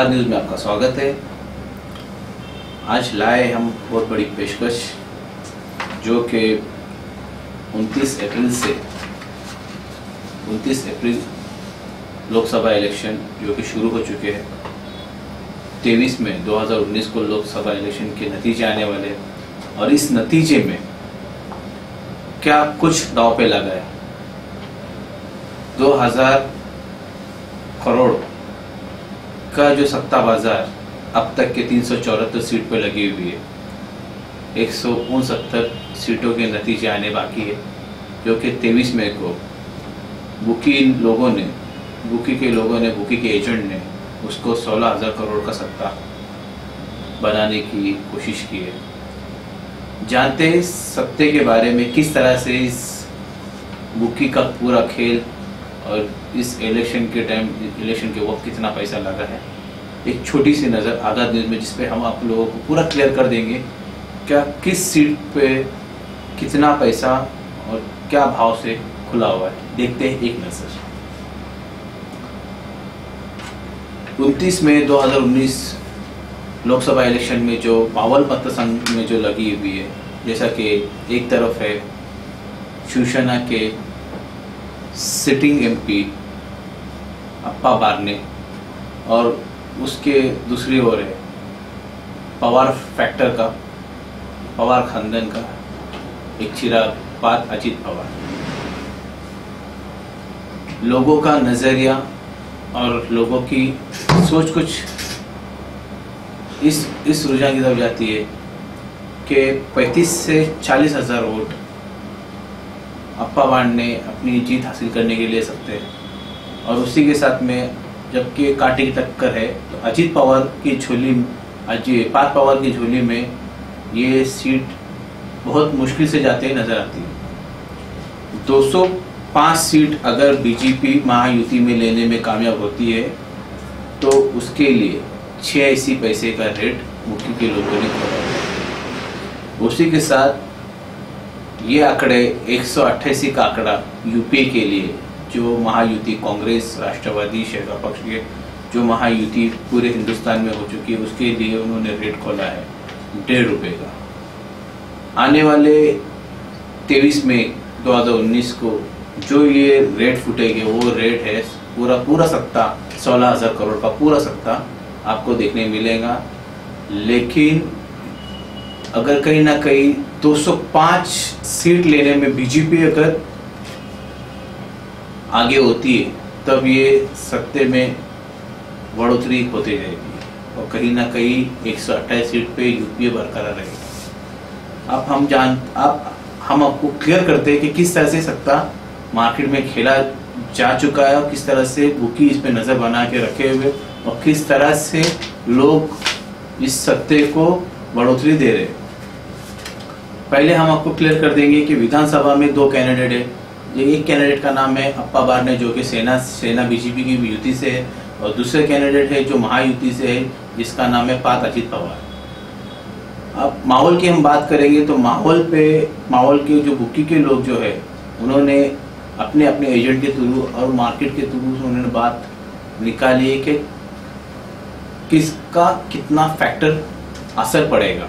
आगाज़ न्यूज़ में आपका स्वागत है। आज लाए हम बहुत बड़ी पेशकश, जो कि 29 अप्रैल से 29 अप्रैल लोकसभा इलेक्शन जो कि शुरू हो चुके हैं। तेईस में 2019 को लोकसभा इलेक्शन के नतीजे आने वाले और इस नतीजे में क्या कुछ दाव पे लगा है? 2000 करोड़ का जो सत्ता बाज़ार अब तक के तीन सौ चौहत्तर सीट पर लगी हुई है। एक सीटों के नतीजे आने बाकी है, जो कि तेईस मई को बुकी लोगों ने, बुकी के लोगों ने, बुकी के एजेंट ने उसको सोलह हज़ार करोड़ का सत्ता बनाने की कोशिश की है। जानते हैं सत्ते के बारे में किस तरह से इस बुकी का पूरा खेल और इस इलेक्शन के टाइम इलेक्शन के वक्त कितना पैसा लगा है? एक छोटी सी नज़र आगाज़ न्यूज़ में, जिसपे हम आप लोगों को पूरा क्लियर कर देंगे क्या किस सीट पे कितना पैसा और क्या भाव से खुला हुआ है। देखते हैं एक नज़र 29 मई 2019 लोकसभा इलेक्शन में जो बावल मतदान में जो लगी हुई है, जैसा कि एक तरफ़ है शिवसेना के सिटिंग एमपी अप्पा बारने और उसके दूसरी ओर है पवार फैक्टर का पवार खानदान का, एक चिराग अजीत पवार। लोगों का नज़रिया और लोगों की सोच कुछ इस इस रुझान की तरफ़ जाती है कि 35 से चालीस हज़ार वोट अप्पा ने अपनी जीत हासिल करने के लिए सकते हैं। और उसी के साथ में, जबकि कांटे की टक्कर है तो अजीत पवार की झोली अजीत पात पवार की झोली में ये सीट बहुत मुश्किल से जाते हुए नज़र आती है। 205 सीट अगर बीजेपी महायुति में लेने में कामयाब होती है तो उसके लिए छियासी पैसे का रेट मुख्य के लोगों ने उसी के साथ ये आंकड़े एक का आंकड़ा यूपीए के लिए, जो महायुति कांग्रेस, राष्ट्रवादी, शेखा पक्ष के, जो महायुति पूरे हिंदुस्तान में हो चुकी है, उसके लिए उन्होंने रेट खोला है डेढ़ रुपए का। आने वाले तेईस मई 2019 को जो ये रेट फूटेंगे, वो रेट है पूरा पूरा सत्ता, सोलह हज़ार करोड़ का पूरा सत्ता आपको देखने मिलेगा। लेकिन अगर कहीं ना कहीं 205 सीट लेने में बीजेपी अगर आगे होती है, तब ये सत्ते में बढ़ोतरी होती जाएगी और कहीं ना कहीं एक सौ अट्ठाईस सीट पे यूपीए बरकरार रहेगा। अब हम जान, अब हम आपको क्लियर करते हैं कि किस तरह से सत्ता मार्केट में खेला जा चुका है और किस तरह से बुकी इस पे नज़र बना के रखे हुए और किस तरह से लोग इस सत्ते को बढ़ोतरी दे रहे पहले हम आपको क्लियर कर देंगे कि विधानसभा में दो कैंडिडेट है। एक कैंडिडेट का नाम है अप्पा बारने, जो कि सेना सेना बीजेपी की युति से है, और दूसरे कैंडिडेट है जो महायुति से है, जिसका नाम है पात अजित पवार। अब माहौल की हम बात करेंगे तो माहौल पे, माहौल के जो बुकी के लोग जो है, उन्होंने अपने अपने एजेंट के थ्रू और मार्केट के थ्रू उन्होंने बात निकाली है कि किसका कितना फैक्टर असर पड़ेगा।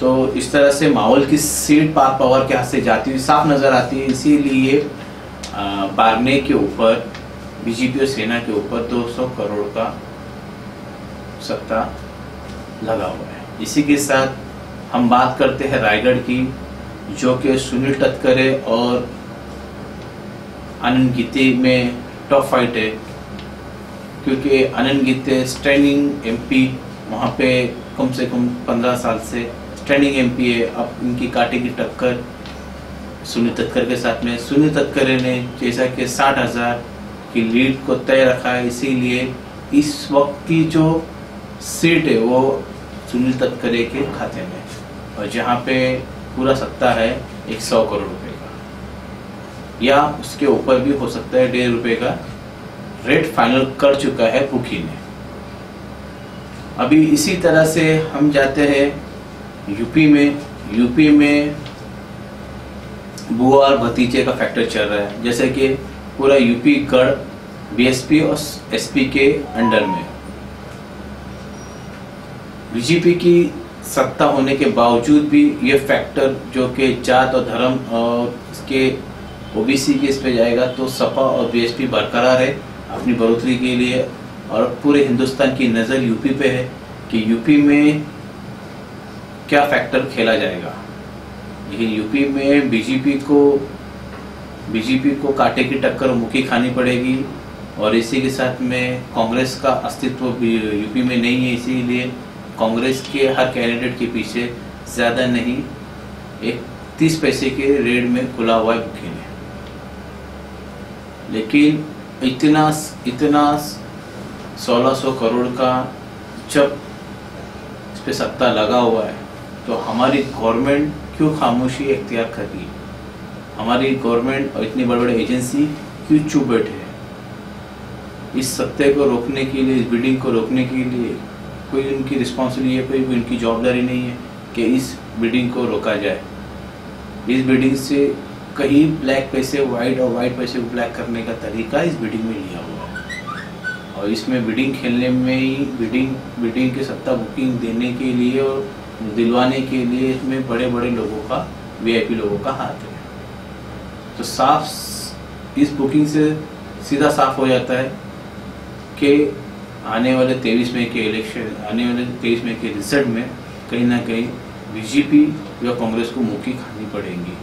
तो इस तरह से माहौल की सीट पार पावर के हाथ से जाती हुई साफ़ नज़र आती है। इसीलिए बारने के ऊपर बीजेपी और सेना के ऊपर 200 करोड़ का सत्ता लगा हुआ है। इसी के साथ हम बात करते हैं रायगढ़ की, जो कि सुनील टटकरे और आनंद गीते में टॉप फाइट है, क्योंकि आनंद गीते स्टैंडिंग एमपी वहाँ पे कम से कम पंद्रह साल से स्टैंडिंग एमपी है अब इनकी काटे की टक्कर, सुनील तत्कर के साथ में। सुनील तत्कर ने जैसा कि साठ हज़ार की लीड को तय रखा है, इसीलिए इस वक्त की जो सीट है वो सुनील तत्करे के खाते में और जहाँ पे पूरा सत्ता है, एक सौ करोड़ रुपए का। या उसके ऊपर भी हो सकता है, डेढ़ रुपए का रेट फाइनल कर चुका है, पुखी ने। अभी इसी तरह से हम जाते हैं यूपी में यूपी में बुआ और भतीजे का फैक्टर चल रहा है। जैसे कि पूरा यूपी गढ़ बीएसपी और एसपी के अंडर में। बीजेपी की सत्ता होने के बावजूद भी ये फैक्टर जो कि जात और धर्म और इसके ओबीसी के इस पे जाएगा तो सपा और बीएसपी बरकरार है अपनी बढ़ोतरी के लिए। और पूरे हिंदुस्तान की नज़र यूपी पे है कि यूपी में क्या फैक्टर खेला जाएगा? लेकिन यूपी में बीजेपी को बीजेपी को कांटे की टक्कर मुखी खानी पड़ेगी और इसी के साथ में कांग्रेस का अस्तित्व भी यूपी में नहीं है, इसीलिए कांग्रेस के हर कैंडिडेट के पीछे ज़्यादा नहीं, एक तीस पैसे के रेट में खुला हुआ है बुकिंग। है लेकिन इतना इतना 1600 करोड़ का जब इस पे सत्ता लगा हुआ है तो हमारी गवर्नमेंट क्यों खामोशी इख्तियार कर रही है? हमारी गवर्नमेंट और इतनी बड़े बड़े एजेंसी क्यों चुप बैठे हैं? इस सत्ते को रोकने के लिए, इस बिल्डिंग को रोकने के लिए कोई उनकी रिस्पॉन्सिबिलिटी है, कोई उनकी जवाबदारी नहीं है कि इस बिल्डिंग को रोका जाए। इस बिल्डिंग से कहीं ब्लैक पैसे वाइट और वाइट पैसे को ब्लैक करने का तरीका इस बिल्डिंग में लिया हुआ है। और इसमें बिडिंग खेलने में ही बिडिंग बिडिंग की सत्ता बुकिंग देने के लिए और दिलवाने के लिए इसमें बड़े बड़े लोगों का वीआईपी लोगों का हाथ है। तो साफ़ इस बुकिंग से सीधा साफ़ हो जाता है कि आने वाले तेईस मई के इलेक्शन आने वाले तेईस मई के रिज़ल्ट में कहीं ना कहीं बीजेपी या कांग्रेस को मुखी खानी पड़ेगी।